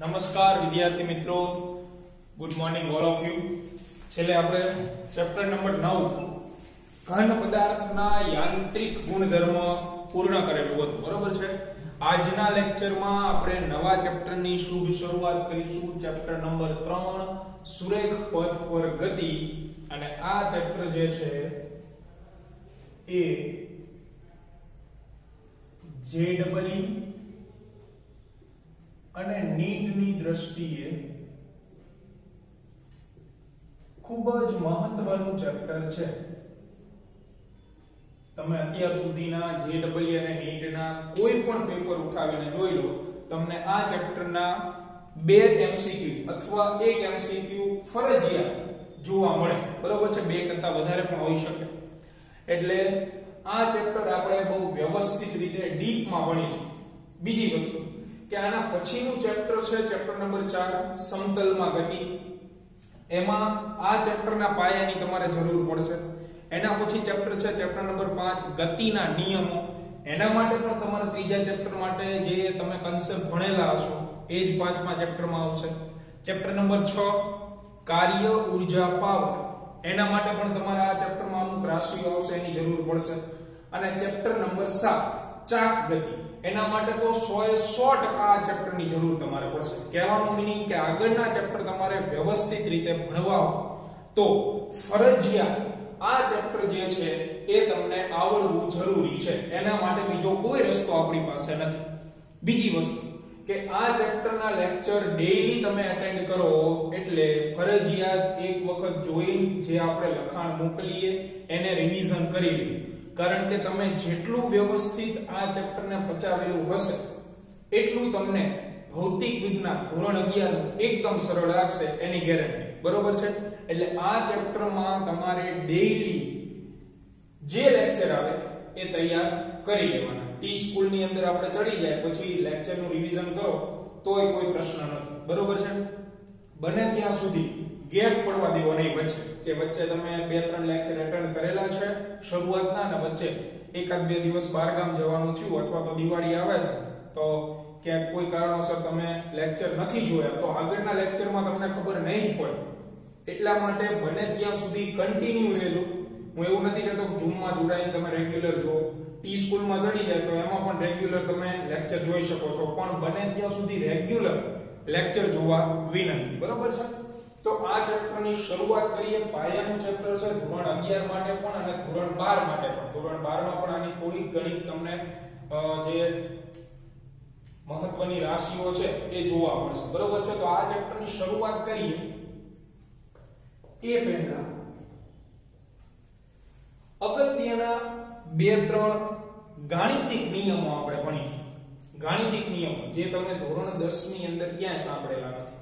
નમસ્કાર, વિદ્યાર્થી મિત્રો. Good morning all of you છેલ્લે આપણે ચેપ્ટર નંબર 9 ઘન પદાર્થના યાંત્રિક ગુણધર્મ પૂર્ણ કરેલું હતું. બરોબર છે? આજના લેક્ચરમાં આપણે નવા ચેપ્ટરની શુભ શરૂઆત કરીશું. ચેપ્ટર નંબર 3 સુરેખ પથ પર ગતિ. અને આ ચેપ્ટર જે છે એ જેડબલી અને નીટની દ્રષ્ટિએ ખૂબ જ મહત્વનું ચેપ્ટર છે. તમે અત્યાર સુધીના જેડબલી અને નીટના કોઈ પણ પેપર ઉઠાવીને જોઈ લો, તમને આ ચેપ્ટરના બે એમસીક્યુ અથવા એક એમસીક્યુ ફરજિયાત જોવા મળે. બરોબર છે? બે કરતા વધારે પણ હોઈ શકે. એટલે આ ચેપ્ટર આપણે બહુ વ્યવસ્થિત રીતે ડીપમાં ભણીશું. બીજી વસ્તુ. કે આના પછીનું ચેપ્ટર છે ચેપ્ટર નંબર 4 સમતલમાં ગતિ. એમાં આ ચેપ્ટરના પાયાની તમારે જરૂર પડશે. એના પછી ચેપ્ટર છે ચેપ્ટર નંબર 5 ગતિના નિયમો. એના માટે પણ તમારે ત્રીજા ચેપ્ટર માટે જે તમે કન્સેપ્ટ ભણેલા હશો, એ જ પાંચમા ચેપ્ટરમાં આવશે. ચેપ્ટર નંબર 6 કાર્ય ઊર્જા પાવર. એના માટે પણ તમારે આ ચેપ્ટરમાં અમુક રાશિઓ આવશે, એની જરૂર પડશે. અને ચેપ્ટર નંબર 7 ચાક ગતિ. એના માટે તો 100 એ 100% આ ચેપ્ટરની જરૂર તમારે પડશે. કહેવાનું મીનિંગ કે આગળના ચેપ્ટર તમારે વ્યવસ્થિત રીતે ભણવા તો ફરજિયાત આ ચેપ્ટર જે છે એ તમને આવડવું જરૂરી છે. એના માટે બીજો કોઈ રસ્તો આપણી પાસે નથી. બીજી વસ્તુ કે આ ચેપ્ટરના લેક્ચર ડેઈલી તમે અટેન્ડ કરો એટલે ફરજિયાત એક વખત જોઈ જે આપણે લખાણ મોકલીએ, એને રિવિઝન કરી લો કારણ કે તમે જેટલું વ્યવસ્થિત આ ચેપ્ટરને પચાવેલું હશે, એટલું તમને ભૌતિક વિજ્ઞાન ધોરણ 11 નું એકદમ સરળ લાગશે એની ગેરંટી બરોબર છે? એટલે આ ચેપ્ટરમાં તમારે ડેઈલી જે લેક્ચર આવે એ તૈયાર કરી લેવાના. ટી સ્કૂલની અંદર આપણે ચડી જાય, પછી લેક્ચરનું રિવિઝન કરો, તોય કોઈ પ્રશ્ન નથી. બરોબર છે? બને ત્યાં સુધી ગેપ પડવા દેવો નહીં વચ્ચે. કે વચ્ચે તમે બે, ત્રણ લેક્ચર એટેન્ડ કરેલા છે શરૂઆતના અને વચ્ચે એકાદ બે દિવસ બહારગામ જવાનું થયું અથવા તો દિવાળી આવે છે, તો ક્યાંક કોઈ કારણોસર તમે લેક્ચર નથી જોયા, તો આગળના લેક્ચરમાં તમને ખબર નહીં જ પડે એટલા માટે બને ત્યાં સુધી કન્ટિન્યુ રહેજો. હું એવું નથી કહેતો ઝૂમમાં જોડાઈને તમે રેગ્યુલર જો. ટી સ્કૂલમાં ચડી જાય તો એમાં પણ રેગ્યુલર તમે લેક્ચર જોઈ શકો છો. પણ બને ત્યાં સુધી રેગ્યુલર લેક્ચર જોવા વિનંતી. બરોબર છે? તો આ ચેપ્ટરની શરૂઆત કરીએ. પાયાનું ચેપ્ટર છે ધોરણ 11 માટે પણ અને ધોરણ 12 માટે પણ. ધોરણ 12 માં પણ આની થોડી ઘણી તમને જે મહત્વની રાશિઓ છે એ જોવા મળશે. બરોબર છે? તો આ ચેપ્ટરની શરૂઆત કરીએ. એ પહેલા, અગત્યના બે ત્રણ ગાણિતિક નિયમો આપણે ભણીશું. ગાણિતિક નિયમો, જે તમે ધોરણ 10 ની અંદર ક્યાંય સાંભળેલા નથી.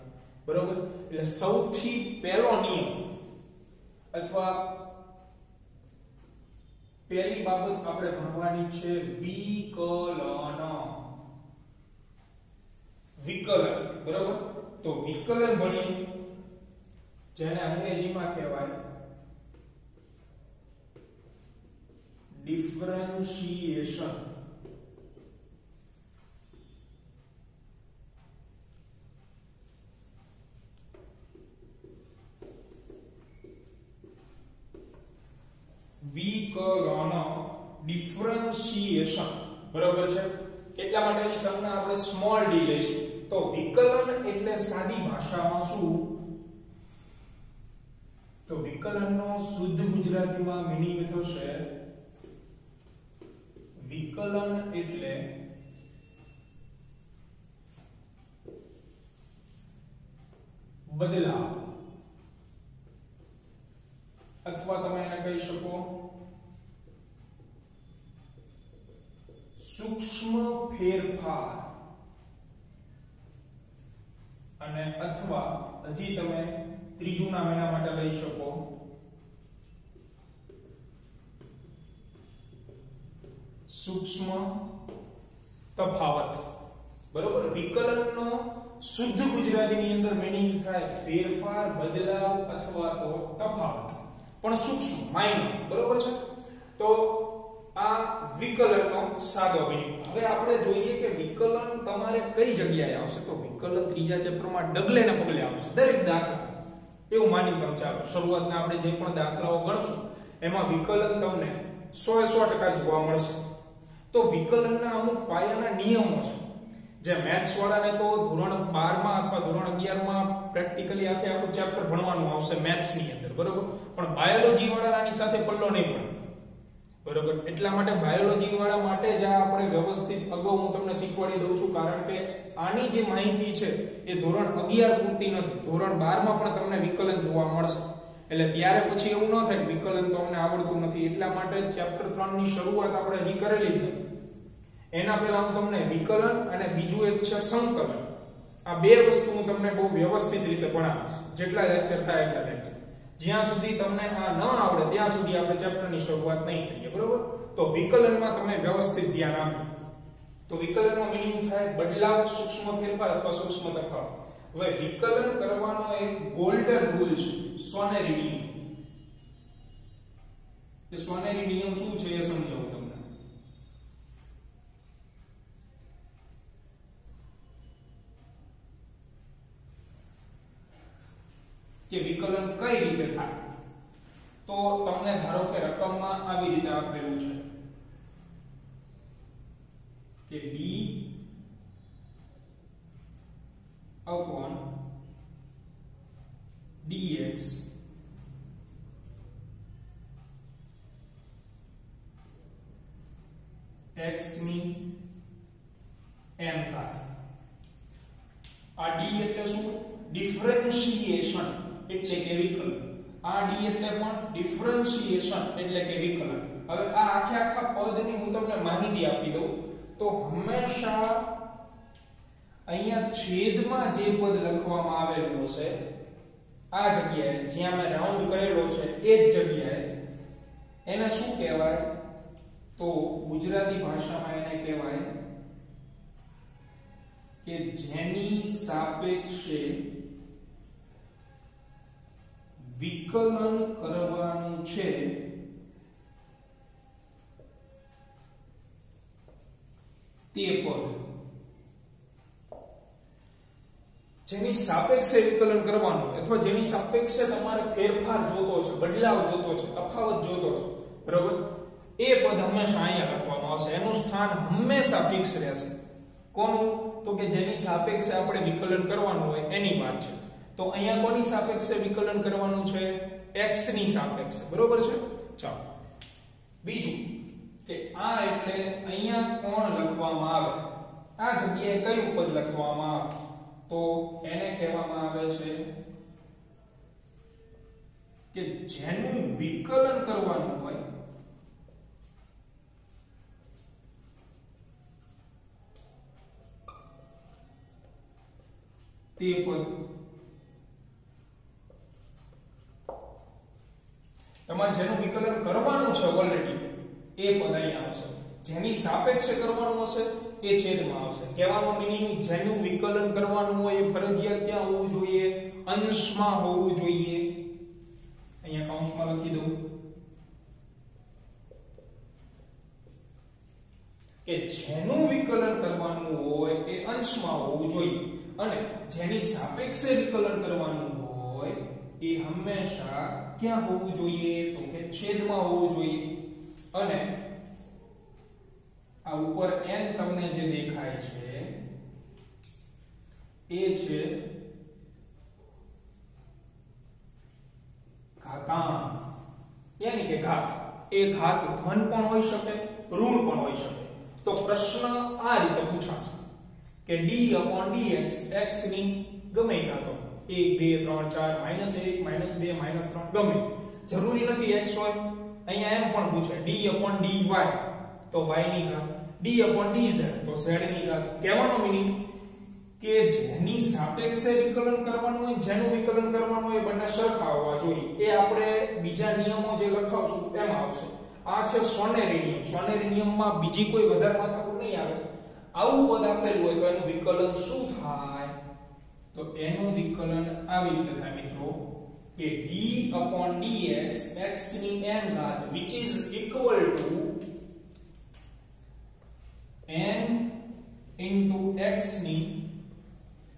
બરોબર? એટલે સૌથી પહેલો નિયમ અથવા પહેલી બાબત આપણે ભણવાની છે વિકલન. વિકલન, બરોબર? તો વિકલન ભણીએ, જેને અંગ્રેજીમાં કહેવાય ડિફરન્શિએશન. વિકલન ડિફરન્શિએશન બરોબર છે? એટલા માટેની સંજ્ઞા આપણે સ્મોલ ડી લઈશું. તો વિકલન એટલે સાદી ભાષામાં શું? તો વિકલનનો શુદ્ધ ગુજરાતીમાં મીનિંગ થશે વિકલન એટલે બદલાવ. અથવા તમે એને કહી શકો સૂક્ષ્મ ફેરફાર. અને અથવા હજી તમે ત્રીજું નામ એના માટે લઈ શકો. સૂક્ષ્મ તફાવત. બરોબર? વિકલનનો શુદ્ધ ગુજરાતીની અંદર મીનિંગ થાય ફેરફાર, બદલાવ અથવા તો તફાવત. પણ સૂક્ષ્મ માઇનર બરોબર છે? તો આ વિકલનનો સાદો વિનિમય હવે આપણે જોઈએ કે વિકલન તમારે કઈ જગ્યાએ આવશે? તો વિકલન ત્રીજા ચેપ્ટરમાં ડગલે ને પગલે આવશે. દરેક દાખલા એવું માની પણ ચાલો. શરૂઆતમાં આપણે જે પણ દાખલાઓ ગણશું, એમાં વિકલન તમને 100% જોવા મળશે. તો વિકલનના અમુક પાયાના નિયમો છે. જે મેથ્સ વાળાને તો ધોરણ 12 માં અથવા ધોરણ 11 માં પ્રેક્ટિકલી આખે આખું ચેપ્ટર ભણવાનું આવશે મેથ્સની અંદર, બરોબર? પણ બાયોલોજી વાળાની સાથે પલ્લો નહીં પડે. બરોબર? એટલા માટે બાયોલોજી વાળા માટે જ આ આપણે વ્યવસ્થિત અગાઉ હું તમને શીખવાડી દઉં છું, કારણ કે આની જે માહિતી છે એ ધોરણ 11 પૂરતી નથી. ધોરણ 12 માં પણ તમને વિકલન જોવા મળશે. એટલે ત્યારે પછી એવું ન થાય વિકલન તો અમને આવડતું નથી. એટલા માટે ચેપ્ટર 3 ની શરૂઆત આપણે હજી કરેલી જ નથી. એના પહેલા હું તમને વિકલન અને બીજું એક છે સંકલન. આ બે વસ્તુ હું તમને બહુ વ્યવસ્થિત રીતે ભણાવીશ. જેટલા લેક્ચર થાય એટલા લેક્ચર જ્યાં સુધી તમને આ ન આવડે, ત્યાં સુધી આપણે ચેપ્ટરની શરૂઆત નહીં કરીએ, બરોબર? તો વિકલનમાં તમે વ્યવસ્થિત ધ્યાન આપજો. તો વિકલનનો મિનિંગ થાય બદલાવ, સૂક્ષ્મ ફેરફાર અથવા સૂક્ષ્મ તફાવત. હવે વિકલન કરવાનો એક ગોલ્ડન રૂલ છે સોનેરી નિયમ. સોનેરી નિયમ શું છે એ સમજાવું તમને કે વિકલન કઈ રીતે થાય તો તમને ધારો કે રકમમાં આવી રીતે આપેલું છે કે b upon dx x ની m ઘાત. આ d એટલે શું? ડિફરન્શિએશન એટલે કે વિકલન. આ ડી એટલે પણ ડિફરન્શિએશન એટલે કે વિકલન. હવે આ આખે આખા પદની હું તમને માહિતી આપી દઉં. તો હંમેશા અહીંયા છેદમાં જે પદ લખવામાં આવેલું હશે, આ જગ્યાએ, જ્યાં મેં રાઉન્ડ કરેલો છે, એ જ જગ્યાએ, એને શું કહેવાય? તો ગુજરાતી ભાષામાં એને કહેવાય કે જેની સાપેક્ષે વિકલન કરવાનું છે. તે પદ. જેની સાપેક્ષે વિકલન કરવાનું અથવા જેની સાપેક્ષે તમારે ફેરફાર જોતો છે, બદલાવ જોતો છે, તફાવત જોતો છે, બરોબર? એ પદ હંમેશા અહીંયા લખવામાં આવશે. એનું સ્થાન હંમેશા ફિક્સ રહેશે. કોનું? તો કે જેની સાપેક્ષે આપણે વિકલન કરવાનું હોય એની વાત છે. તો અહીંયા કોની સાપેક્ષે વિકલન કરવાનું છે? X ની સાપેક્ષે. બરોબર છે? ચાલો. બીજું કે આ એટલે અહીંયા કોણ લખવામાં આવે? આ જગ્યાએ કયું પદ લખવામાં આવે? તો એને કહેવામાં આવે છે કે જેનું વિકલન કરવાનું હોય, તે પદ તમારે જેનું વિકલન કરવાનું છે ઓલરેડી એ પદ અહીંયા આવશે. જેની સાપેક્ષે કરવાનું હશે, એ છેદમાં આવશે. કહેવાનો મિનિંગ જેનું વિકલન કરવાનું હોય એ ફરજિયાત ક્યાં હોવું જોઈએ? અંશમાં હોવું જોઈએ. અહીંયા કૌંસમાં લખી દઉં. કે જેનું વિકલન કરવાનું હોય એ અંશમાં હોવું જોઈએ. અને જેની સાપેક્ષે વિકલન કરવાનું હોય એ હંમેશા ક્યાં હોવું જોઈએ? તો કે છેદમાં હોવું જોઈએ. અને આ ઉપર n તમને જે દેખાય છે, એ છે ઘાતાંક. યાની કે ઘાત. એ ઘાત ધન પણ હોઈ શકે, ઋણ પણ હોઈ શકે. તો પ્રશ્ન આ રીતે પૂછાશે કે d dx, x ની ગમે ઘાતો. 1 2 3 4 1 1 2 3 ગમે. જરૂરી નથી એક્સ હોય. અહીંયા એમ પણ પૂછે ડી અપોન ડી વાય તો વાયની ઘાત ડી સેન તો ઝેડની ઘાત. કહેવાનો મિનિંગ કે જેની સાપેક્ષે વિકલન કરવાનું હોય, જેનું વિકલન કરવાનું હોય બંને સરખા હોવા જોઈએ. એ આપણે બીજા નિયમો જે લખાવશું, એમાં આવશે. આ છે સોનેરી નિયમ. સોનેરી નિયમમાં બીજી કોઈ વધારે માથાકૂટ નહીં આવે. આવું પદ આપેલું હોય તો એનું વિકલન શું થાય? તો એનું વિકલન આવી રીતે થાય મિત્રો કે d dx x ની n ઘાત which is equal to n into x ની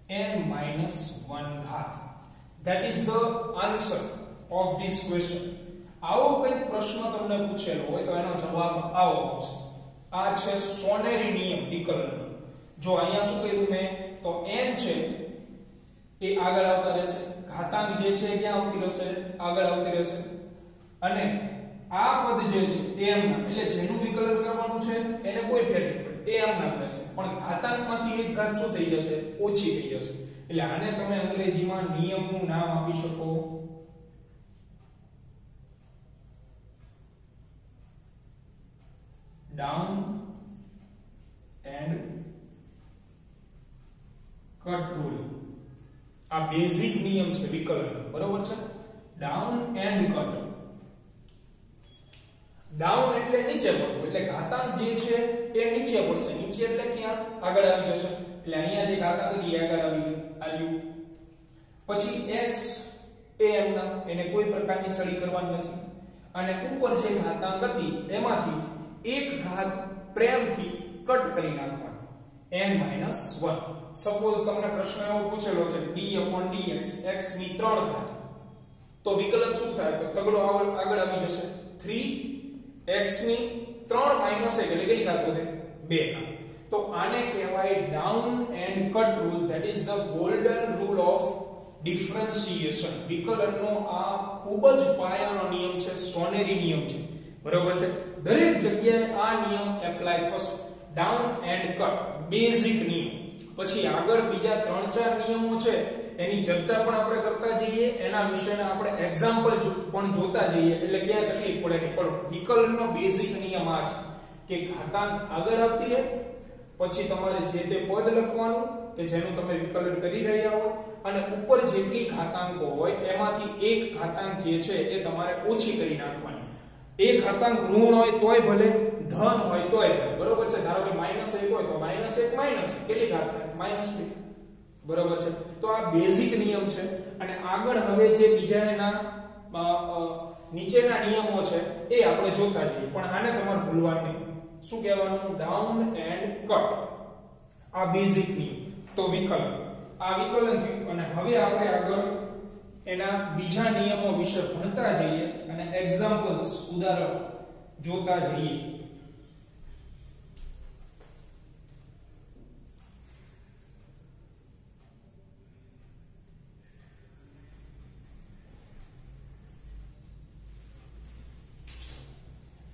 n minus 1 ઘાત. That is the answer of this question. આવો કંઈક પ્રશ્ન તમને પૂછેલો હોય તો એનો જવાબ આવો આવશે. આ છે સોનેરી નિયમ વિકલન. જો અહીંયા શું કહ્યું મેં? તો n છે એ આગળ આવતા રહેશે. ઘાતાંક જે છે ક્યાં આવતી રહેશે? આગળ આવતી રહેશે. અને આ પદ જે છે એ એમ ના, એટલે જેનું વિકલન કરવાનું છે, એને કોઈ ફેર નહીં પડે. એ એમ ના રહેશે. પણ ઘાતાંકમાંથી એક ઘાત શું થઈ જશે? ઓછી થઈ જશે. એટલે આને તમે અંગ્રેજીમાં નિયમનું નામ આપી શકો. ડાઉન એન્ડ કટ રૂલ આ બેઝિક નિયમ છે વિકલન બરોબર છે? ડાઉન એન્ડ કટ ડાઉન એટલે નીચે પડવું. એટલે ઘાતાંક જે છે, એ નીચે પડશે. નીચે એટલે ક્યાં? આગળ આવી જશે. એટલે અહીંયા જે ઘાતાંક હતી, એ આગળ આવી ગઈ આવ્યું. પછી x એ એમના, એને કોઈ પ્રકારની સળી કરવાની નથી. અને ઉપર જે ઘાતાંક હતી, એમાંથી એક ઘાત પ્રેમથી કટ કરી નાખવાની. n 1 સપોઝ તમને પ્રશ્ન એવો પૂછેલો છે, d dx, x ની 3 ઘાત. તો વિકલન શું થાય? તો તગડો આગળ આવી જશે. 3 x ની 3 1 એટલે કેટલી ઘાત વધે? 2 ઘાત. તો આને કહેવાય down and cut rule that is the golden rule of differentiation વિકલનનો આ ખૂબ જ પાયાનો નિયમ છે, સોનેરી નિયમ છે. બરાબર છે? દરેક જગ્યાએ આ નિયમ એપ્લાય થશે. ડાઉન એન્ડ કટ બેઝિક નિયમ. પછી આગળ બીજા ત્રણ ચાર નિયમો છે, એની ચર્ચા પણ આપણે કરતા જઈએ, એના વિશેના આપણે એક્ઝામ્પલ પણ જોતા જઈએ. એટલે ક્યાં તકલીફ પડે કે પણ વિકલનનો બેઝિક નિયમ આ છે કે ઘાતાંક આગળ આવતી રહે, પછી તમારે જે તે પદ લખવાનું, કે જેનું તમે વિકલન કરી રહ્યા હો અને ઉપર જેટલી ઘાતાંકો હોય, એમાંથી એક ઘાતાંક જે છે એ તમારે ઓછી કરી નાખવાની. એક ઘાતાંક ઋણ હોય તોય ભલે ધન હોય તોય એ બરોબર છે? ધારો કે માઇનસ એક હોય તો માઇનસ એક માઇનસ કેટલી ઘાત થાય? માઇનસ બે. બરોબર છે? તો આ બેઝિક નિયમ છે. અને આગળ હવે જે બીજાના નીચેના નિયમો છે, એ આપણે જોતા જઈએ. પણ આને તમારે ભૂલવાનું નહીં. શું કહેવાનું? Down and cut. આ બેઝિક નિયમ. તો વિકલન. આ વિકલન થયું. અને હવે આપણે આગળ એના બીજા નિયમો વિશે ભણતા જઈએ અને એક્ઝામ્પલ્સ ઉદાહરણ જોતા જઈએ.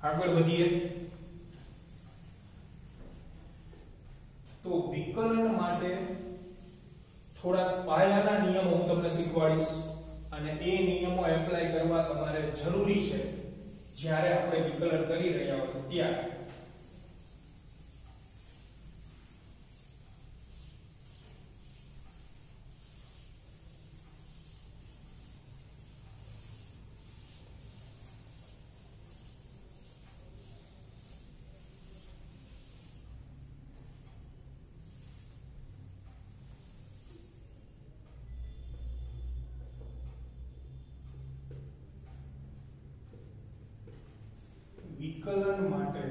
આગળ વધીએ. તો વિકલન માટે થોડા પાયાના નિયમો હું તમને શીખવાડીશ અને એ નિયમો એપ્લાય કરવા તમારે જરૂરી છે જ્યારે આપણે વિકલન કરી રહ્યા હોય ત્યારે. વિકલન માટે.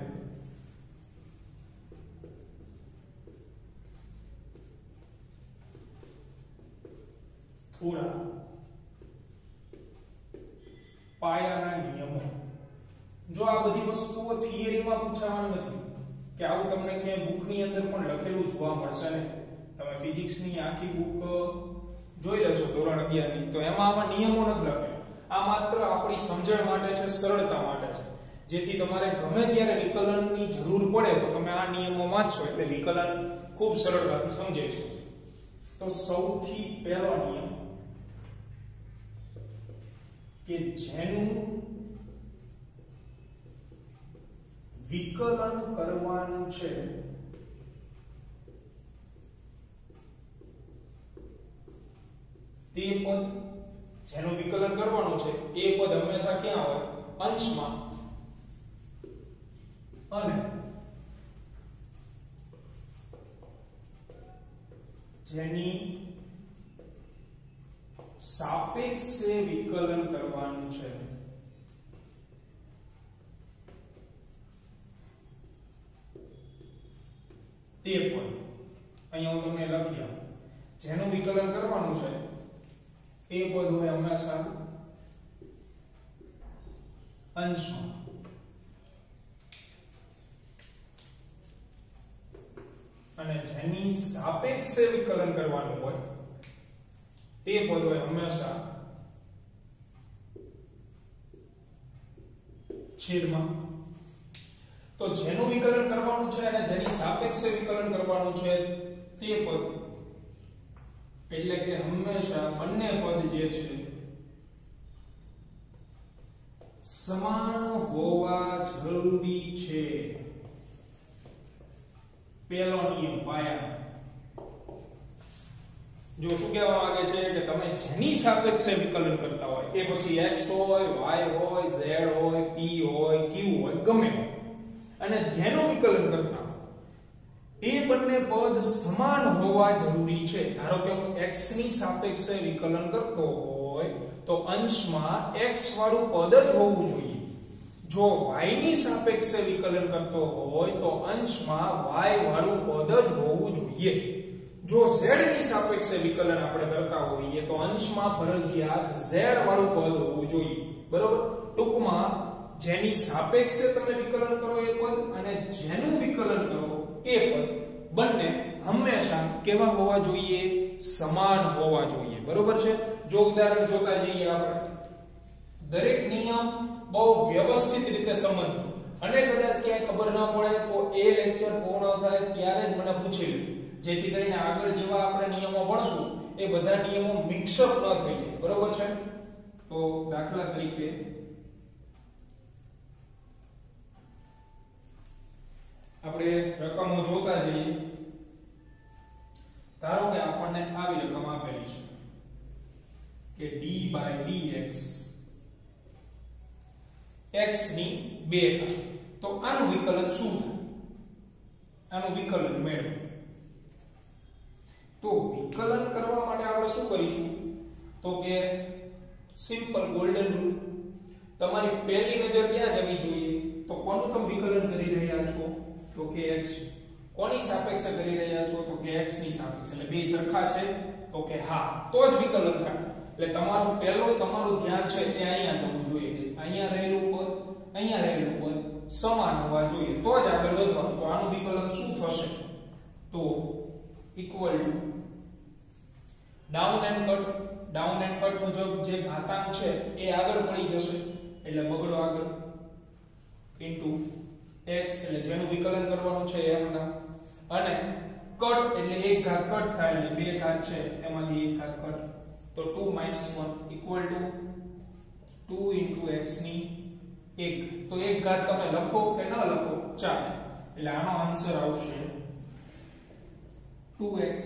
થોડા પાયાના નિયમો. જો આ બધી વસ્તુઓ થિયરીમાં પૂછાવાનું નથી, કે આવું તમને ક્યાંય બુકની અંદર પણ લખેલું જોવા મળશે ને? તમે ફિઝિક્સની આખી બુક જોઈ લેશો ધોરણ 11 ની તો એમાં આમાં નિયમો નથી લખેલા. આ માત્ર આપણી સમજણ માટે છે, સરળતા માટે છે. જેથી તમારે ગમે ત્યારે વિકલનની જરૂર પડે તો તમે આ નિયમો વાંચશો એટલે વિકલન ખૂબ સરળતાથી સમજાઈ શકે તો સૌથી પહેલો નિયમ કે જેનું વિકલન કરવાનું છે તે પદ, જેનું વિકલન કરવાનું છે, એ પદ હંમેશા ક્યાં હોય? અંશમાં. અને જેની સાપેક્ષે વિકલન કરવાનું છે. અહીંયા હું તમને લખી આપું. જેનું વિકલન કરવાનું છે, એ પદ હોય હંમેશા અંશમાં. અને જેની સાપેક્ષે વિકલન કરવાનું હોય, તે પદ હંમેશા છેદમાં. તો જેનું વિકલન કરવાનું છે અને જેની સાપેક્ષે વિકલન કરવાનું છે, તે પદ. એટલે કે હંમેશા બંને પદ જે છે, સમાન હોવા જરૂરી છે. પહેલો નિયમ જો શું કહેવા માંગે છે કે તમે જેની સાપેક્ષે વિકલન કરતા હોય, એ પછી x હોય, y હોય, z હોય, p હોય, q હોય, ગમે. અને જેનું વિકલન કરતા એ બંને પદ સમાન હોવા જરૂરી છે. ધારો કે હું x ની સાપેક્ષે વિકલન કરતો હોય, તો અંશમાં x વાળું પદ જ હોવું જોઈએ. જો y ની સાપેક્ષે વિકલન કરતો હોય તો અંશમાં y વાળું પદ જ હોવું જોઈએ. જો z ની સાપેક્ષે વિકલન આપણે કરતા હોઈએ તો અંશમાં ફરજિયાત z વાળું પદ હોવું જોઈએ. બરોબર? ટૂંકમાં જેની સાપેક્ષે તમે વિકલન કરો એ પદ અને જેનું વિકલન કરો એ પદ. બંને હંમેશા કેવા હોવા જોઈએ? સમાન હોવા જોઈએ. બરોબર છે? જો ઉદાહરણ જોતા જઈએ આપણે. દરેક નિયમ બહુ વ્યવસ્થિત રીતે સમજજો અને કદાચ ક્યાંય ખબર ન પડે તો એ લેક્ચર પૂર્ણ થાય ત્યારે જ મને પૂછી લો. જેથી કરીને આગળ જેવા આપણે નિયમો ભણશું, એ બધા નિયમો મિક્સઅપ ન થઈ જાય. બરોબર છે? તો દાખલા તરીકે, આપણે રકમો જોતા જઈએ. ધારો કે આપણને આવી રકમ આપેલી છે, કે d dx x ની 2 તો આનું વિકલન શું થાય? આનું વિકલન મેળવો. તો વિકલન કરવા માટે આપણે શું કરીશું? તો કે સિમ્પલ ગોલ્ડન રૂલ તમારી પહેલી નજર ક્યાં જવી જોઈએ? તો કોનું તમે વિકલન કરી રહ્યા છો? તો કે x કોની સાપેક્ષે કરી રહ્યા છો? તો કે x ની સાપેક્ષે. એટલે બે સરખા છે? તો કે હા. તો જ વિકલન થાય. એટલે તમારું પહેલો તમારું ધ્યાન છે એ અહીંયા જવું જોઈએ કે અહીંયા રહેલું અહીંયા રહેલું પદ સમાન હોવા જોઈએ. તો જ આગળ વધવાનું. તો આનું વિકલન શું થશે? તો equal to down and cut down and cut મુજબ જે ઘાતાંક છે, એ આગળ પડી જશે. એટલે બગડો આગળ. ઇન્ટુ x, એટલે જેનું વિકલન કરવાનું છે એમના અને કટ એટલે એક ઘાત કટ થાય, એટલે બે ઘાત છે. એમાંથી એક ઘાત કટ તો 2 1 ઇક્વલ ટુ 2 x ની 1 તો એક ઘાત તમે લખો કે ન લખો? ચાલે. એટલે આનો આન્સર આવશે 2x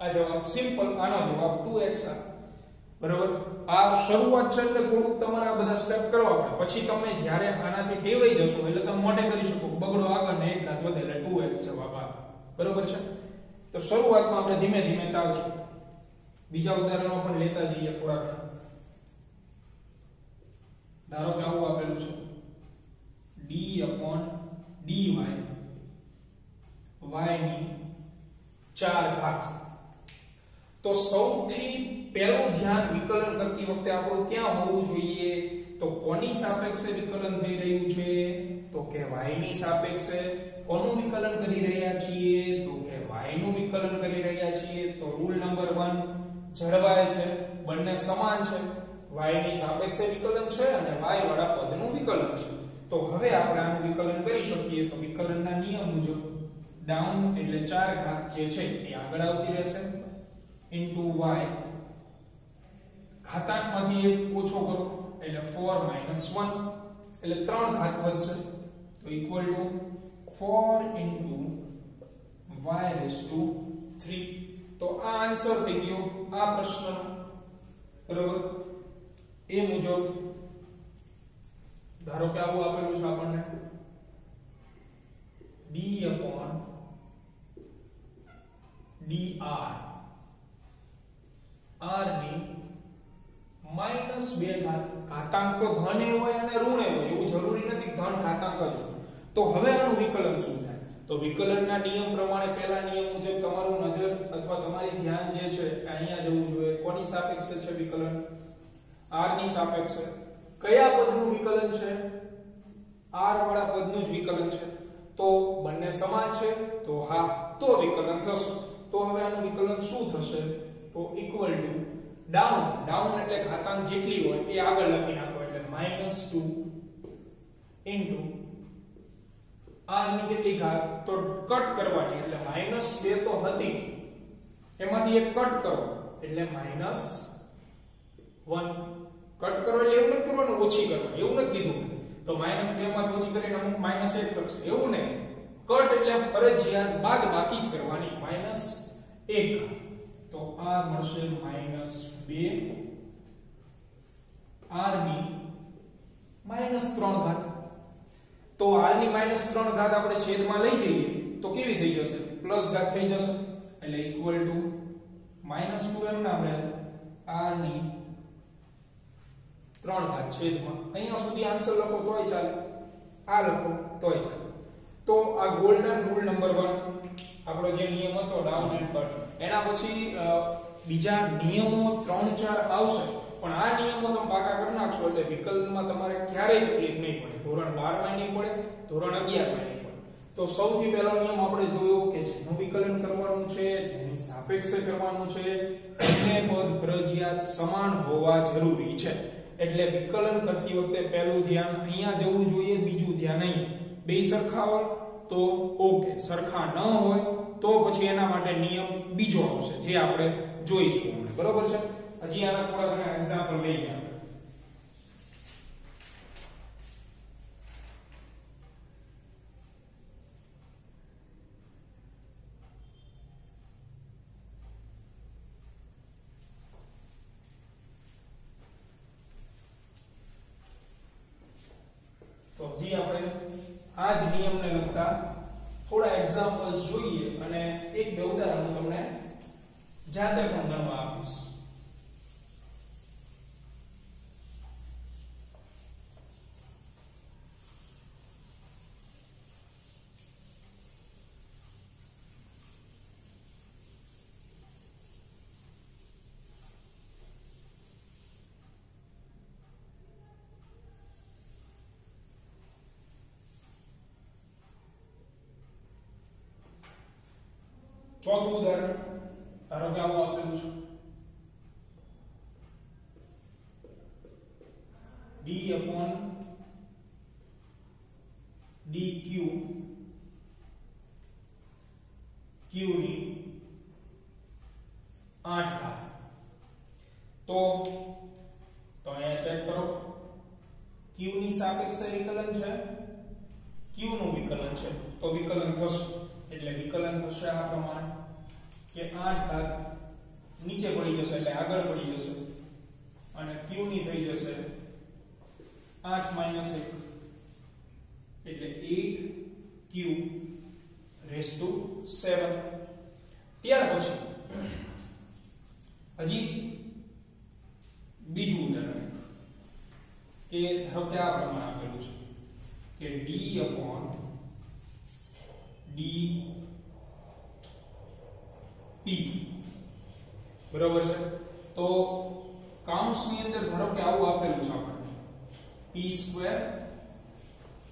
આ જવાબ સિમ્પલ આનો જવાબ 2x આ. બરોબર? આ શરૂઆત છે એટલે થોડુંક તમારે આ બધા સ્ટેપ કરવા પડે. પછી તમે જ્યારે આનાથી ટેવાઈ જશો, એટલે તમે મોટે કરી શકો. બગડો આગળ ને એક ઘાત વધે એટલે 2x જવાબ આવે બરોબર છે? તો શરૂઆતમાં આપણે ધીમે ધીમે ચાલશું. બીજા ઉદાહરણો પણ લેતા જઈએ થોડા ઘણા ધારો કે આવું આપેલું છે. D dy y ની 4 ઘાત. તો સૌથી પહેલું ધ્યાન વિકલન કરતી વખતે આપણું ક્યાં હોવું જોઈએ? તો કોની સાપેક્ષે વિકલન થઈ રહ્યું છે? તો કે y ની સાપેક્ષે. કોનું વિકલન કરી રહ્યા છીએ? તો કે y નું વિકલન કરી રહ્યા છીએ. તો રૂલ નંબર 1 જળવાય છે. બંને સમાન છે. Y ની સાપેક્ષે વિકલન છે અને y વાળા પદનું વિકલન છે. તો હવે આપણે આનું વિકલન કરી શકીએ તો વિકલનના નિયમ મુજબ ડાઉન એટલે 4 ઘાત જે છે એ આગળ આવતી રહેશે. Y. ઘાતાંકમાંથી એક ઓછો કરો, એટલે 4 1 એટલે 3 ઘાત વધશે. તો equal to 4 into y to 3 તો આ આન્સર થઈ ગયો આ પ્રશ્નનો. બરોબર? એ મુજબ ધારો કે આવું આપેલું છે આપણને. D dr. r ની માઇનસ બે ઘાત, ઘાતાંક તો ધન એ હોય અને ઋણ એ હોય, એવું જરૂરી નથી ધન ઘાતાંક જ તો હવે આનું વિકલન શું થાય? તો વિકલનના નિયમ પ્રમાણે પહેલા નિયમ મુજબ તમારું નજર અથવા તમારી ધ્યાન જે છે અહીંયા જવું જોઈએ. કોની સાપેક્ષે છે વિકલન? R ની સાપેક્ષે. કયા પદનું વિકલન છે? R વાળા પદનું જ વિકલન છે. તો બંને સમાન છે? તો હા, તો વિકલન થશે. તો હવે આનું વિકલન શું થશે? તો ઇક્વલ ટુ ડાઉન ડાઉન એટલે ઘાતાંક જેટલી હોય એ આગળ લખી નાખો એટલે -2 ઇન્ટુ r ની કેટલી ઘાત? તો કટ કરવાની. એટલે -2 તો હતી એમાંથી એક કટ કરો. એટલે -1 કટ કરો એટલે એવું નથી કરવાનું, ઓછી કરો. એવું નથી કીધું તો -2 માંથી ઓછી કરીને અમુક -1 કરશે. એવું નહીં. કટ એટલે ફરજિયાત બાદ બાકી જ કરવાની. -1 તો આ મળશે -2 r ની -3 ઘાત. તો r ની -3 ઘાત આપણે છેદમાં લઈ જઈએ, તો કેવી થઈ જશે? પ્લસ ઘાત થઈ જશે. એટલે ઇક્વલ ટુ -2 એમ ના આપણે r ની 3 ભાગ છેદમાં. અહીંયા સુધી આન્સર લખો તોય ચાલે. આ લખો તોય ચાલે. તો આ ગોલ્ડન રૂલ નંબર 1 આપણો જે નિયમ હતો ડાઉન એન્ડ કટ એના પછી બીજા નિયમો 3 4 આવશે, પણ આ નિયમો તમે પાકા કરી નાખશો એટલે વિકલ્પમાં તમારે ક્યારેય તકલીફ નહીં પડે. ધોરણ 12 માં નહીં પડે, ધોરણ 11 માં નહીં પડે. તો સૌથી પહેલો નિયમ આપણે જોયો કે જેનું વિકલન કરવાનું છે, જેની સાપેક્ષે કરવાનું છે, બંને પદ ફરજિયાત સમાન હોવા જરૂરી છે. એટલે વિકલન કરતી વખતે પહેલું ધ્યાન અહીંયા જવું જોઈએ, બીજું ધ્યાન અહીં. બે સરખા હોય તો ઓકે. સરખા ન હોય તો પછી એના માટે નિયમ બીજો આવશે, જે આપણે જોઈશું બરોબર છે? હજી આના થોડા ઘણા એક્ઝામ્પલ લઈએ આપણે તો હજી આપણે આ જ નિયમને લગતા થોડા એક્ઝામ્પલ્સ જોઈએ અને એક બે ઉદાહરણ હું તમને જાતે પણ ગણવા આપીશ ચોથું ઉદાહરણ ધારો કે આવું આપેલું છે. D upon dq q. ની 8 ઘાત. તો તો અહીંયા ચેક કરો. Q ની સાપેક્ષે વિકલન છે? Q નું વિકલન છે. તો વિકલન થશે. એટલે વિકલન થશે આ પ્રમાણે. કે 8 ભાગ નીચે પડી જશે એટલે આગળ પડી જશે. અને q ની થઈ જશે 8 1 એટલે 8q રેસ ટુ 7 ત્યાર પછી, હજી બીજું ઉદાહરણ કે ધારો કે આ પ્રમાણે આપેલું છે કે d d p બરોબર છે? તો કાઉન્સની અંદર ધારો કે આવું આપેલું છે આપણને. P square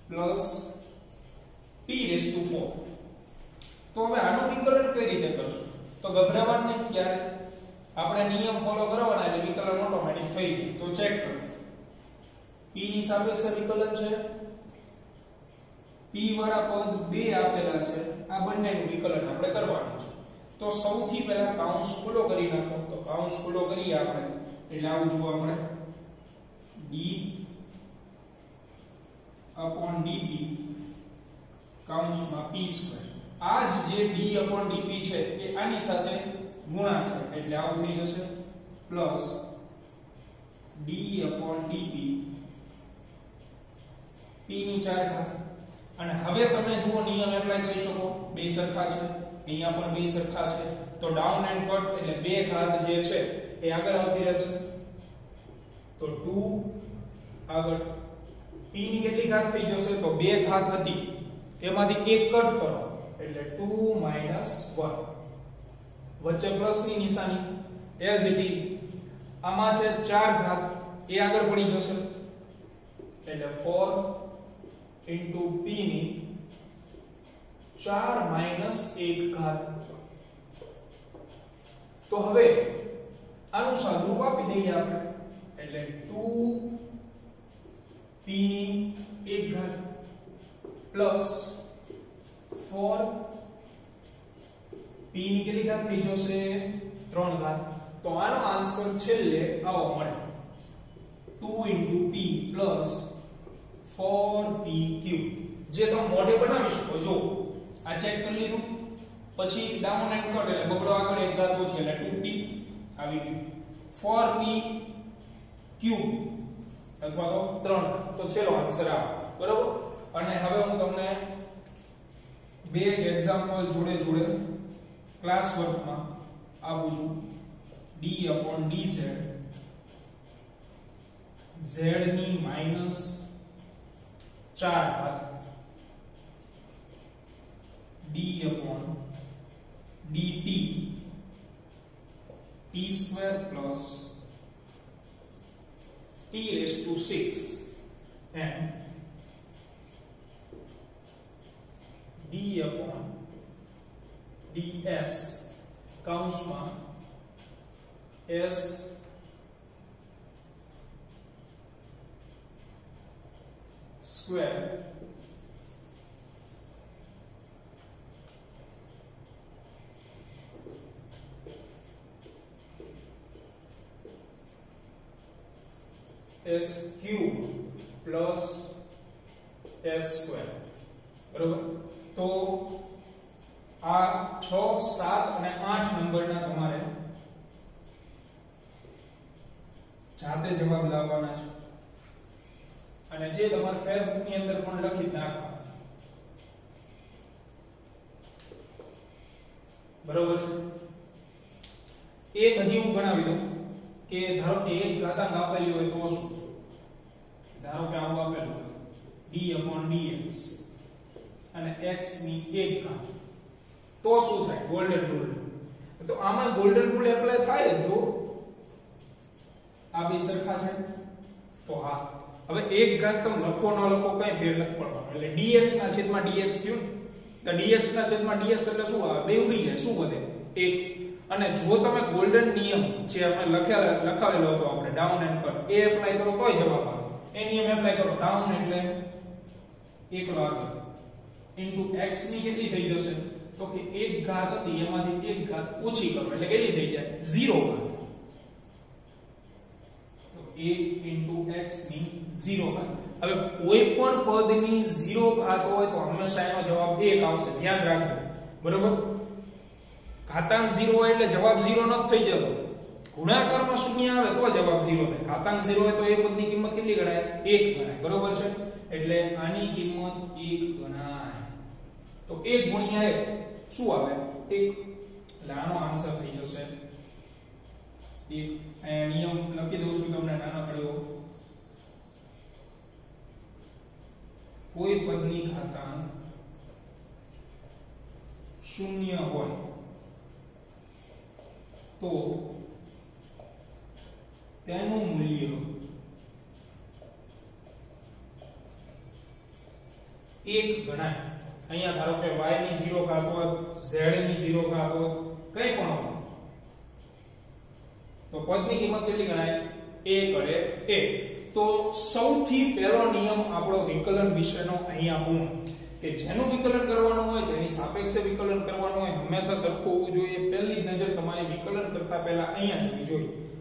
plus p raise to 4 તો હવે આનું વિકલન કઈ રીતે કરશું? તો ગભરાવાનું નહીં ક્યારે? આપણે નિયમ ફોલો કરવાના એટલે વિકલન ઓટોમેટિક થઈ જાય. તો ચેક કરો. P ની સાપેક્ષે વિકલન છે? P વાળા પદ બે આપેલા છે. આ બંનેનું વિકલન આપણે કરવાનું છે. તો સૌથી પહેલા કાઉન્સ ખુલ્લો કરી નાખો. તો કાઉન્સ ખુલ્લો કરીએ આપણે. એટલે આવું જોવા મળે d upon dp કાઉન્સમાં p સ્ક્વેર આ જ જે d upon dp છે, એ આની સાથે ગુણાશે. એટલે આવું થઈ જશે. Plus d upon dp p. ની 4 ઘાત. અને હવે તમે જુઓ નિયમ એપ્લાય કરી શકો. બે સરખા છે. અહીંયા પણ બે સરખા છે. તો ડાઉન એન્ડ કટ એટલે બે ઘાત જે છે, એ આગળ આવતી રહેશે. તો 2 આગળ p ની કેટલી ઘાત થઈ જશે? તો બે ઘાત હતી. તેમાંથી એક કટ કરો. એટલે 2 1 વચ્ચે પ્લસની નિશાની. એઝ ઇટ ઇઝ આમાં છે 4 ઘાત. એ આગળ પડી જશે. એટલે 4 ઇન્ટુ p ની 4 માઇનસ એક ઘાત તો હવે આનું સાદુરૂપ આપી દઈએ આપણે. એટલે ટુ પી ની 1 ઘાત પ્લસ 4 p ની કેટલી ઘાત થઈ જશે? ત્રણ ઘાત. તો આનો આન્સર છેલ્લે આવો મળે. 2 p 4p ક્યુબ જે તમે મોઢે બનાવી શકો. જો આ ચેક કરી લીધું. પછી ડાઉન એન્ડ કટ એટલે બગડો આગળ એક ઘાત છે, એટલે 2p આવી ગયું. 4p ક્યુબ અથવા તો 3 તો છેલ્લો આન્સર આવે બરોબર? અને હવે હું તમને બે એક એક્ઝામ્પલ જોડે જોડે ક્લાસ વર્કમાં આપું છું. D dz z. ની માઇનસ 4 ઘાત d dt t square plus t raised to 6 and d upon ds કૌંસમાં s square s cube plus s square, બરોબર? તો આ 6 7 અને 8 નંબરના તમારે જાતે જવાબ લાવવાના છે. અને જે તમારે ફેર બુકની અંદર પણ લખી નાખવા બરોબર છે? એક હજી હું ગણાવી દઉં કે ધારો કે એક ઘાતાંક આપેલી હોય તો શું? ધારો કે આવું આપેલું d dx. અને x ની એક ઘાત. તો શું થાય? ગોલ્ડન રૂલ તો આમાં ગોલ્ડન રૂલ એપ્લાય થાય જો આ બે સરખા છે. તો હા. હવે એક ઘાત તમે લખો, ન લખો કઈ ફેર નથી પડવાનો. એટલે dx ના છેદમાં dx થયું. તો dx ના છેદમાં dx એટલે શું આવે? બે ઉડી જાય. શું વધે? એક. અને જો તમે ગોલ્ડન નિયમ જે અમે લખેલા લખાવેલો હતો આપણે ડાઉન એન્ડ પર એ એપ્લાય કરો તોય જવાબ આવે. એ નિયમ એપ્લાય કરો ડાઉન એટલે એકડો આગળ ઇન્ટુ x ની કેટલી થઈ જશે. તો કે એક ઘાત હતી એમાંથી એક ઘાત ઓછી કરો. એટલે કેટલી થઈ જાય? 0 ઘાત. તો 1 ઇન્ટુ x ની 0 ઘાત. હવે કોઈ પણ પદની 0 ઘાત હોય તો હંમેશા એનો જવાબ 1 આવશે. ધ્યાન રાખજો. બરોબર? ઘાતાંક 0 હોય એટલે જવાબ 0 ન થઈ જતો. ગુણાકારમાં શૂન્ય આવે તો જવાબ 0 થાય. ઘાતાંક 0 હોય તો એ પદની કિંમત કેટલી ગણાય? 1 ગણાય. બરોબર છે? એટલે આની કિંમત 1 ગણાય. તો 1 ગુણ્યા 1 શું આવે? 1 એટલે આનો આન્સર થઈ જશે. 1 અહીંયા નિયમ લખી દઉં છું તમને નાનકડો કોઈ પદની ઘાતાંક શૂન્ય હોય તો તેનું મૂલ્ય એક ગણાય. અહીંયા ધારો કે y ની 0 ઘાત z ની 0 ઘાત કંઈ પણ હોય. તો પદની કિંમત કેટલી ગણાય? a કરે a તો સૌથી પહેલો નિયમ આપણો વિકલન વિશેનો અહીંયા પૂર્ણ કે જેનું વિકલન કરવાનું હોય, જેની સાપેક્ષે વિકલન કરવાનું હોય, હંમેશા સરખું હોવું જોઈએ. પહેલી નજર તમારી વિકલન કરતા પહેલા અહીંયા જોવી જોઈએ.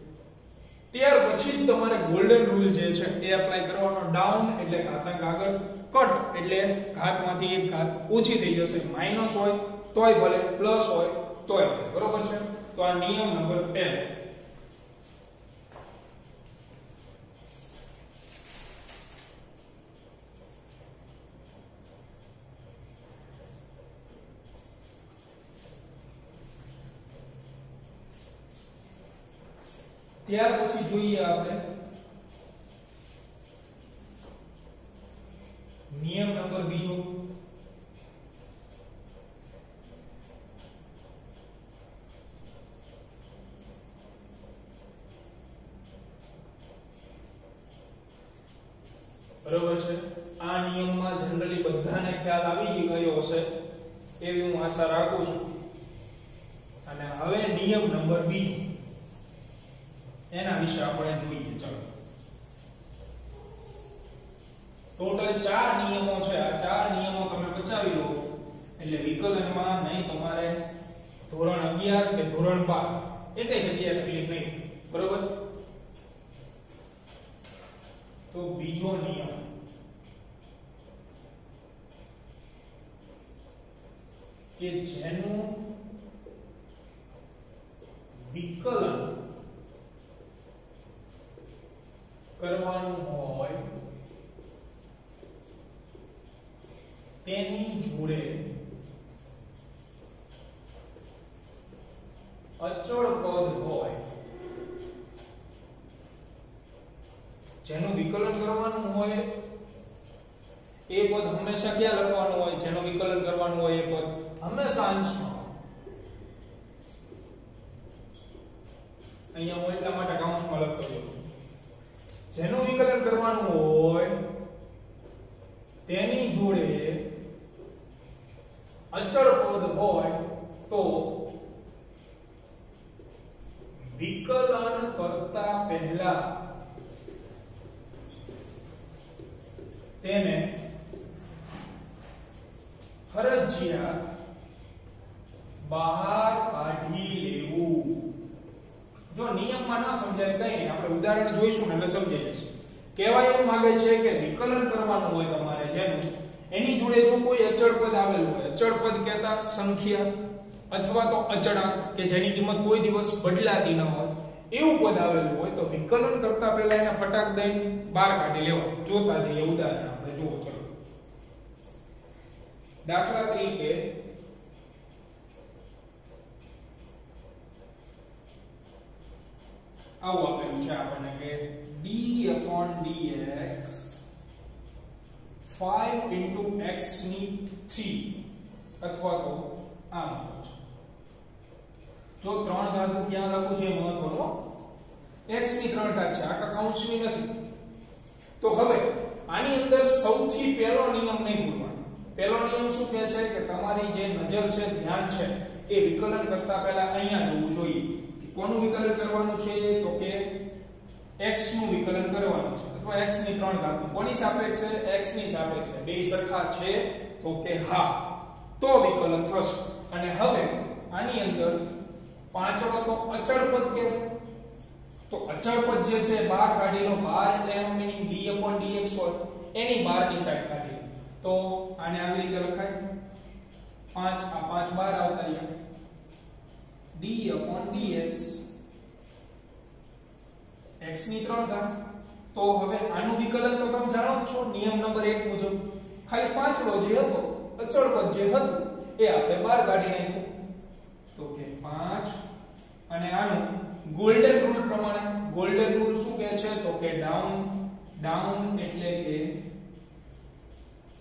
ત્યાર પછી તમારે ગોલ્ડન રૂલ જે છે એ એપ્લાય કરવાનો. ડાઉન એટલે ઘાતાંક આગળ કટ એટલે ઘાતમાંથી એક ઘાત ઓછી થઈ જશે. માઇનસ હોય, તોય ભલે પ્લસ હોય, તોય ભલે. બરોબર છે? તો આ નિયમ નંબર 2 ત્યાર પછી જોઈએ આપણે નિયમ નંબર બીજો બરોબર છે આ નિયમમાં જનરલી બધાને ખ્યાલ આવી ગયો હશે એવી હું આશા રાખું છું અને હવે નિયમ નંબર બીજો એના વિશે આપણે જોઈએ ચલો ટોટલ ચાર નિયમો છે આ ચાર નિયમો તમે બચાવી લો એટલે વિકલનમાં નહીં તમારે ધોરણ 11 કે ધોરણ 12 એકે જગ્યાએ તકલીફ નહીં બરોબર તો બીજો નિયમ કે જેનું વિકલન કરવાનું હોય, તેની જોડે અચળ પદ હોય, જેનું વિકલન કરવાનું હોય, એ પદ હંમેશા ક્યાં લખવાનું હોય? જેનું વિકલન કરવાનું હોય એ પદ. હંમેશા અંશમાં અહીંયા હું એટલા માટે કૌંસમાં લખતો છું. જેનું વિકલન કરવાનું હોય, તેની જોડે અચળ પદ હોય તો વિકલન કરતા પહેલા તેને ફરજિયાત બહાર કાઢી લેવું. જો નિયમમાં ના સમજાય કઈ નહીં, આપણે ઉદાહરણ જોઈશું ને એટલે સમજાઈ જશે. કહેવાય એવું માંગે છે કે વિકલન કરવાનું હોય તમારે જેનું એની જોડે જો કોઈ અચળ પદ આવેલું હોય, અચળ પદ કહેતા સંખ્યા અથવા તો અચળાંક, કે જેની કિંમત કોઈ દિવસ બદલાતી ન હોય, એવું પદ આવેલું હોય તો વિકલન કરતા પહેલા એને ફટાક દઈને બહાર કાઢી લેવા. જોતા જઈએ ઉદાહરણ આપણે, જુઓ ચલો. દાખલા તરીકે આવું આપેલું છે આપણને કે d dx 5 x ની 3 અથવા તો આ મતલબ છે. જો ત્રણ ધાતુ ક્યાં લખું છે મહત્વનો x ની ત્રણ ઘાત છે. આખા કૌંસની નથી. તો હવે આની અંદર સૌથી પહેલો નિયમ નહીં ભૂલવાનો. પહેલો નિયમ શું કહે છે? કે તમારી જે નજર છે, ધ્યાન છે, એ વિકલન કરતા પહેલા અહીંયા જોવું જોઈએ. કોનું વિકલન કરવાનું છે? તો કે x નું વિકલન કરવાનું છે. અથવા x ની ત્રણ ઘાત. કોની સાપેક્ષે? X ની સાપેક્ષે. બે સરખા છે, તો કે હા. તો વિકલન થશે. અને હવે આની અંદર પાંચડો તો અચળ પદ કહેવાય. તો અચળ પદ જે છે બહાર કાઢી લો બહાર એટલે એનો મીનિંગ d dx હોય. એની બહારની સાઈડ કાઢી. તો આને આવી રીતે લખાય? 5 આ 5 બહાર આવતા રહ્યા d dx, x ની 3 ઘાત. તો હવે આનું વિકલન તો તમે જાણો છો, નિયમ નંબર 1 મુજબ ખાલી પાંચડો જે હતો, અચળ પદ જે હતું, એ આપણે બહાર કાઢી નાખ્યું. તો કે 5 અને આનું ગોલ્ડન રૂલ પ્રમાણે ગોલ્ડન રૂલ શું કહે છે? તો કે ડાઉન ડાઉન એટલે કે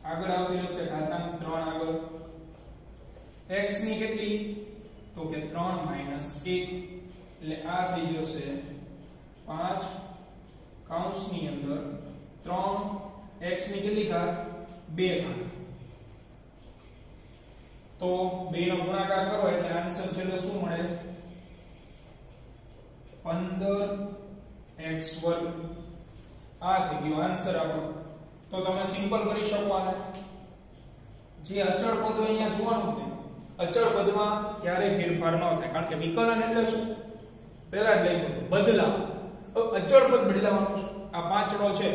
આગળ આવતી રહેશે ઘાતાંક 3 આગળ. x ની કેટલી? તો કે 3 1 એટલે આ થઈ જશે 5 કૌંસની અંદર 3 x ની કેટલી ઘાત? 2 ઘાત. તો 2 નો ગુણાકાર કરો એટલે આન્સર છેલ્લે શું મળે? 15 x વર્ગ. આ થઈ ગયો આન્સર આપણો. તો તમે સિમ્પલ કરી શકો આને. જે અચળ પદો અહીંયા જોવાનું છે, અચળ પદમાં ક્યારેય ફેરફાર ન થાય. કારણ કે વિકલન એટલે શું? પહેલા જ લઈ બદલાવ. અચળ પદ બદલાવાનું છે. આ પાંચડો છે.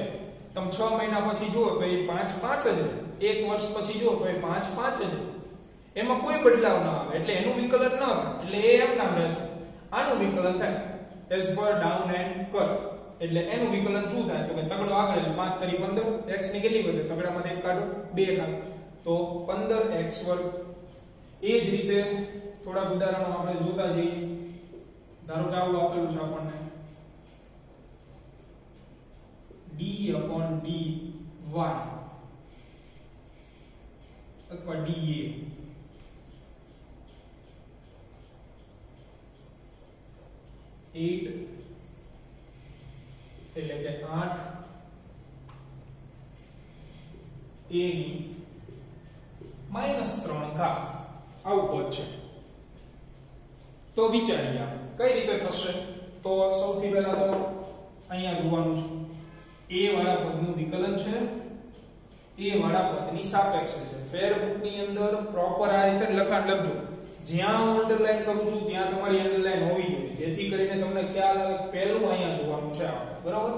તમે 6 મહિના પછી જુઓ તો એ 5 5 જ એક વર્ષ પછી જુઓ તો એ 5 5 જ એમાં કોઈ બદલાવ ન આવે. એટલે એનું વિકલન ન થાય. એટલે એ એમ નામ રહેશે. આનું વિકલન થાય. As per down and cut એટલે એનું વિકલન શું થાય? તો કે તગડો આગળ એટલે 5 તરી 15 x ની કેટલી વધે? તગડામાંથી એક કાઢો, બે કાઢો. તો 15x વર્ગ. એ જ રીતે થોડા ઉદાહરણો આપણે જોતા જઈએ ધારો કે આવું આપેલું છે આપણને. D dy અથવા dA એટ એટલે કે આઠ. ની માઇનસ ત્રણ ઘાત. આવું પદ છે. તો વિચારીએ આપણે. કઈ રીતે થશે? તો સૌથી પહેલા તો અહીંયા જોવાનું છે. a વાળા પદનું વિકલન છે. a વાળા પદની સાપેક્ષે છે. ફેરબુકની અંદર પ્રોપર આ રીતે લખાણ લખજો. જ્યાં હું અંડરલાઈન કરું છું, ત્યાં તમારી અંડરલાઈન હોવી જોઈએ. જેથી કરીને તમને ખ્યાલ આવે પહેલું અહીંયા જોવાનું છે આપણે. બરાબર?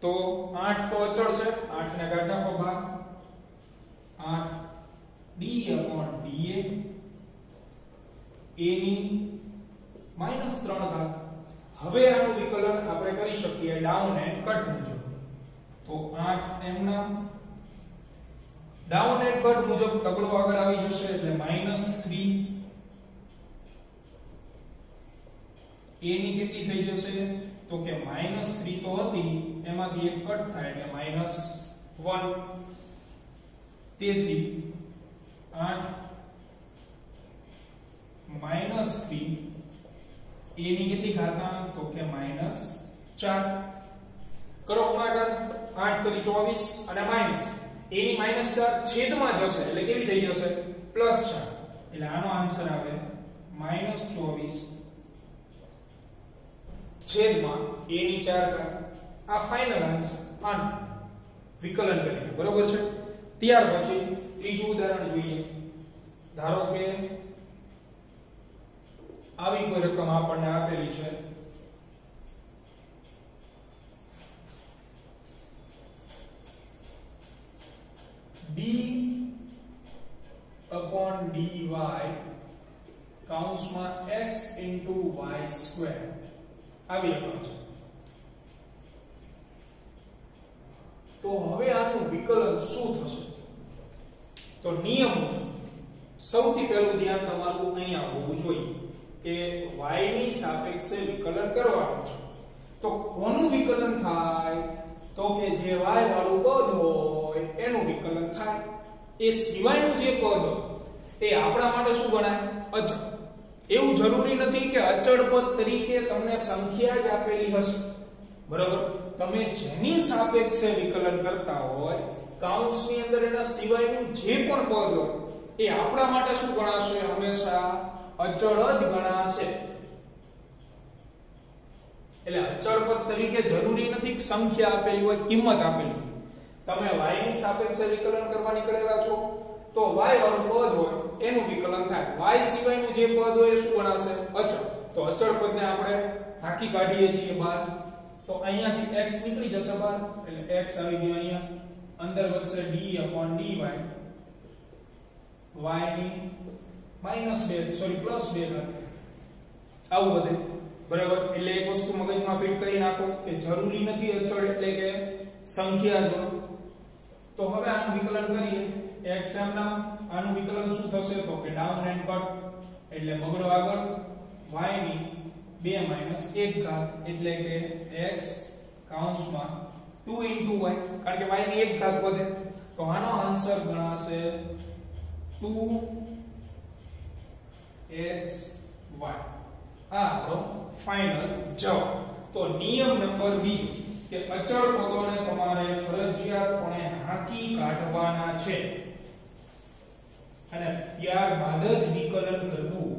તો 8 તો અચળ છે. 8 ને કાઢી નાખો ભાગ 8 d dA a ની 3 ઘાત હવે આનું વિકલન આપણે કરી શકીએ ડાઉન એન્ડ કટ મુજબ. તો 8 એમના. ડાઉન એન્ડ કટ મુજબ તગડો આગળ આવી જશે એટલે -3 a ની કેટલી થઈ જશે? તો કે -3 તો હતી, એમાંથી એક કટ થાય એટલે -1 તેથી 8 3 a ની કેટલી ઘાતાંક? તો કે -4 કરો ગુણાકાર 8 તરી 24 અને માઇનસ a ની -4 છેદમાં જશે, એટલે કેવી થઈ જશે? +4 એટલે આનો આન્સર આવે -24 છેદમાં a ની 4 ઘાત. આ ફાઇનલ આન્સર આનો વિકલન કરીને. બરોબર છે? ત્યાર પછી ત્રીજું ઉદાહરણ જોઈએ. ધારો કે આવી કોઈ રકમ આપણને આપેલી છે? D upon dy કૌંસમાં x into y square. આવી રકમ છે. તો હવે આનું વિકલન શું થશે? તો નિયમ સૌથી પહેલું ધ્યાન તમારું અહીંયા હોવું જોઈએ. કે y ની સાપેક્ષે વિકલન કરવાનું છે. તો કોનું વિકલન થાય? તો કે જે y વાળું પદ હોય, એનું વિકલન થાય. એ સિવાયનું જે પદ હોય, એ આપણા માટે શું ગણાય? અચળ. એવું જરૂરી નથી કે અચળ પદ તરીકે તમને સંખ્યા જ આપેલી હશે. બરાબર? તમે જેની સાપેક્ષે વિકલન કરતા હોય કાઉન્સની અંદર એના સિવાયનું જે પણ પદ હોય, એ આપણા માટે શું ગણાશે? હંમેશા અચળ જ ગણાશે. એટલે અચળ પદ તરીકે જરૂરી નથી સંખ્યા આપેલી હોય, કિંમત આપેલી તમે y ની સાપેક્ષે વિકલન કરવા નીકળેલા છો, તો y વાળું પદ હોય, એનું વિકલન થાય. y સિવાયનું જે પદ હોય એ શું ગણાશે? અચળ. તો અચળ પદને આપણે હાકી કાઢીએ છીએ બહાર. તો અહીંયાથી x નીકળી જશે બહાર. એટલે x આવી ગયો અહીંયા. અંદર વધશે d dy. y ની માઇનસ બે, સોરી, પ્લસ બે આવું વધે બરાબર? એટલે એક વસ્તુ મગજમાં ફિટ કરી નાખો કે જરૂરી નથી અચળ એટલે કે સંખ્યા જો. તો હવે આનું વિકલન કરીએ. X m ના આનું વિકલન શું થશે? તો કે ડાઉન એન્ડ કટ. એટલે બગડો આગળ. Y ની 2 1 ઘાત એટલે કે x કૌંસમાં 2 y. કારણ કે y ની 1 ઘાત વધે. તો આનો આન્સર ગણાશે 2 x, y. આ આપણો ફાઇનલ જવાબ. તો નિયમ નંબર બીજો, કે અચળ પદોને તમારે ફરજિયાતપણે હાંકી કાઢવાના છે. અને ત્યારબાદ જ વિકલન કરવું.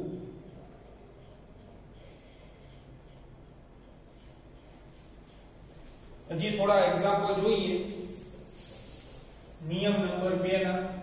હજી થોડા એક્ઝામ્પલ જોઈએ. નિયમ નંબર 2 ના.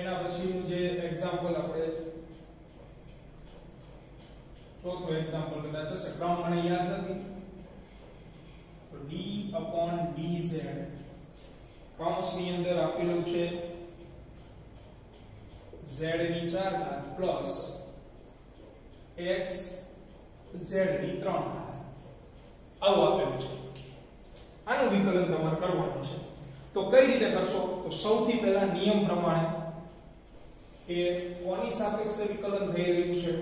એના પછીનું જે એક્ઝામ્પલ આપણે ચોથો એક્ઝામ્પલ કદાચ હશે, ક્રમ મને યાદ નથી. તો d dz કૌંસની અંદર આપેલું છે z ની 4 ઘાત પ્લસ x, z ની 3 ઘાત. આવું આપેલું છે. આનું વિકલન તમારે કરવાનું છે. તો કઈ રીતે કરશો? તો સૌથી પહેલા નિયમ પ્રમાણે કોની સાપેક્ષે વિકલન થઈ રહ્યું છે.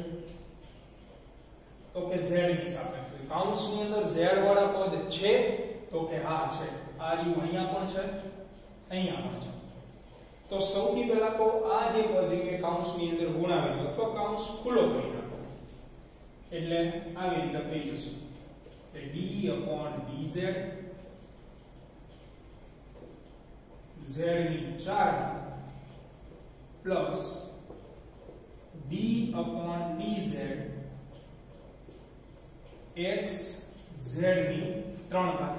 તો કે z ની સાપેક્ષે. કૌંસની અંદર z વાળા પદ છે, તો કે હા છે. આ રહ્યું અહીંયા પણ છે, અહીંયા પણ છે. તો સૌથી પહેલા તો આ જે પદ છે કૌંસની અંદર ગુણાવી દો અથવા કૌંસ ખુલ્લો કરી નાખો. એટલે આવી રીતે થઈ જશે. કે d dz z ની 4 plus d dz x, z ની 3 ઘાત.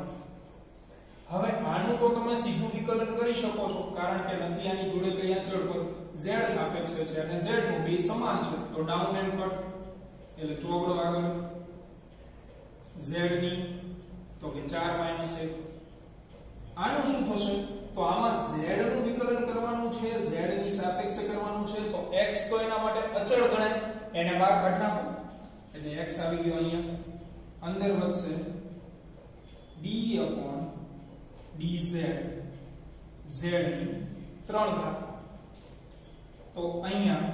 હવે આનું તો તમે સીધું વિકલન કરી શકો છો, કારણ કે નથી આની જોડે કઈ અચળ પર z સાપેક્ષ છે અને z નું બે સમાન છે. તો ડાઉન એન્ડ કટ. એટલે ચોગડો આગળ. Z ની, તો કે 4 1 આનું શું થશે? તો આમાં z નું વિકલન કરવાનું છે z ની સાપેક્ષે કરવાનું છે, તો x તો એના માટે અચળ ગણાય. એને બહાર કાઢી નાખો. એટલે x આવી ગયો અહીંયા. અંદર વધશે. D dz. Z ની 3 ઘાત. તો અહીંયા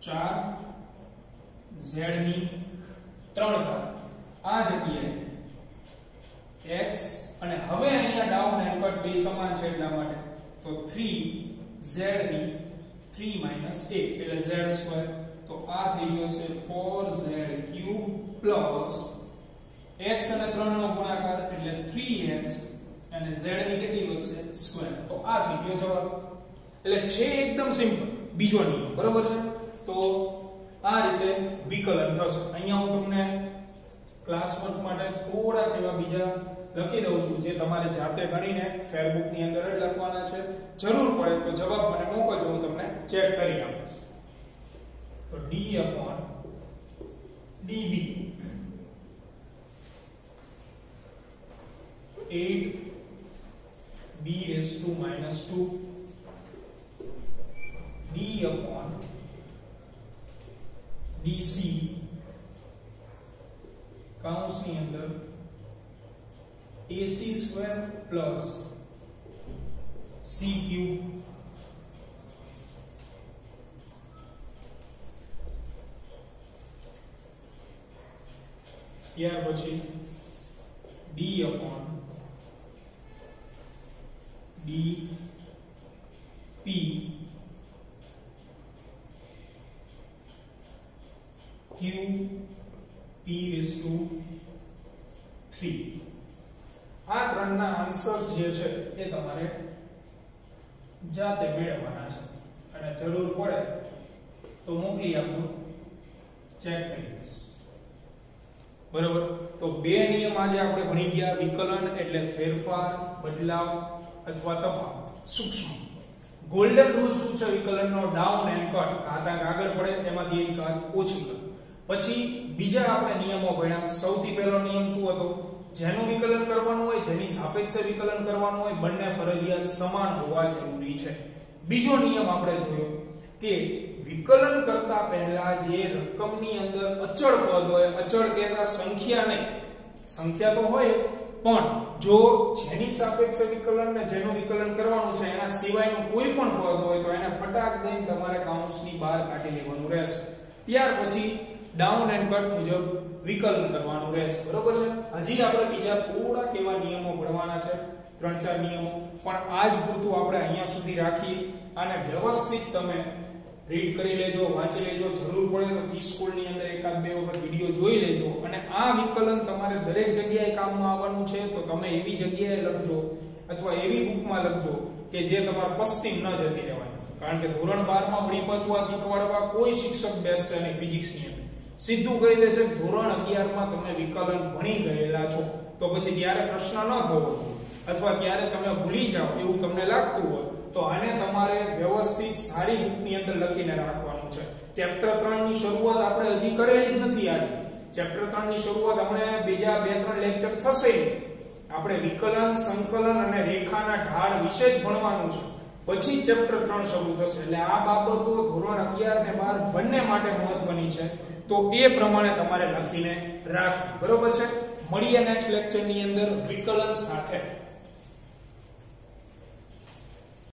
4 z ની 3 ઘાત. આ જગ્યાએ x અને હવે અહીંયા ડાઉન એન્ડ કટ બે સમાન છે એટલા માટે. તો 3 z ની 3 1 એટલે z2 તો આ થઈ જશે 4z ક્યુબ x અને 3 નો ગુણાકાર, એટલે 3x અને z ની કેટલી વધશે? સ્ક્વેર તો આ થઈ ગયો જવાબ. એટલે છે એકદમ સિમ્પલ બીજો નિયમ. બરોબર છે? તો આ રીતે વિકલન થશે. અહીંયા હું તમને ક્લાસ વર્ક માટે થોડા એવા બીજા લખી દઉં છું, જે તમારે જાતે ગણીને ફેરબુકની અંદર જ લખવાના છે. જરૂર પડે તો જવાબ મને મોકલજો, હું તમને ચેક કરી આપીશ. તો d db 8 b. Raised to minus 2 d upon dc કૌંસની અંદર ac square plus c cube ત્યાર પછી d upon d p q p raised to 3 આ ત્રણના આન્સર્સ જે છે એ તમારે જાતે મેળવવાના છે અને જરૂર પડે તો મોકલી આપજો ચેક કરી દઈશ બરોબર તો બે નિયમ આજે આપણે ભણી ગયા વિકલન એટલે ફેરફાર બદલાવ અથવા તફાવત. સૂક્ષ્મ. ગોલ્ડન રૂલ શું છે? વિકલનનો ડાઉન એન્ડ કટ ઘાતાંક આગળ પડે, એમાંથી એક ઘાત ઓછી કરો. પછી બીજા આપણે નિયમો ભણ્યા. સૌથી પહેલો નિયમ શું હતો? જેનું વિકલન કરવાનું હોય, જેની સાપેક્ષે વિકલન કરવાનું હોય, બંને ફરજિયાત સમાન હોવા જરૂરી છે. બીજો નિયમ આપણે જોયો કે વિકલન કરતા પહેલા જે રકમની અંદર અચળ પદ હોય, અચળ કહેતા સંખ્યા નહીં. સંખ્યા તો હોય પણ જો જેની સાપેક્ષે વિકલન ને જેનું વિકલન કરવાનું છે, એના સિવાયનું કોઈ પણ પદ હોય તો એને ફટાક દઈને તમારે કાઉન્સની બહાર કાઢી લેવાનું રહેશે. ત્યાર પછી ડાઉન એન્ડ કટ મુજબ વિકલન કરવાનું રહેશે. બરોબર છે? હજી આપણે બીજા થોડા કેવા નિયમો ભણવાના છે? ત્રણ ચાર નિયમો. પણ આજ પૂરતું આપણે અહીંયા સુધી રાખી અને વ્યવસ્થિત તમે રીડ કરી લેજો, વાંચી લેજો, જરૂર પડે તો ઈ સ્કૂલની અંદર એકાદ બે વખત વિડિયો જોઈ લેજો. અને આ વિકલન તમારે દરેક જગ્યાએ કામમાં આવવાનું છે, તો તમે એવી જગ્યાએ લખજો અથવા એવી બુકમાં લખજો કે જે તમારે પશ્ચિમ ન જતી રહેવાની. કારણ કે ધોરણ 12 માં વળી પાછું શીખવાડવા કોઈ શિક્ષક બેસશે નહીં ફિઝિક્સની અંદર. સીધું કહી દેશે ધોરણ 11 માં તમે વિકલન ભણી ગયેલા છો. તો પછી ત્યારે પ્રશ્ન ન થવો? અથવા ત્યારે તમે ભૂલી જાઓ, એવું તમને લાગતું હોય? તો આને તમારે વ્યવસ્થિત સારી બુકની અંદર લખીને રાખવાનું છે. ચેપ્ટર 3 ની શરૂઆત આપણે હજી કરેલી જ નથી આજે. ચેપ્ટર 3 ની શરૂઆત આપણે બીજા બે ત્રણ લેક્ચર થશે આપણે વિકલન, સંકલન અને રેખાના ઢાળ વિશે જ ભણવાનું છે. પછી ચેપ્ટર 3 શરૂ થશે. એટલે આ બાબતો ધોરણ 11 ને 12 બંને માટે મહત્વની છે. તો એ પ્રમાણે તમારે લખીને રાખવું બરોબર છે? મળીએ નેક્સ્ટ લેક્ચરની અંદર વિકલન સાથે.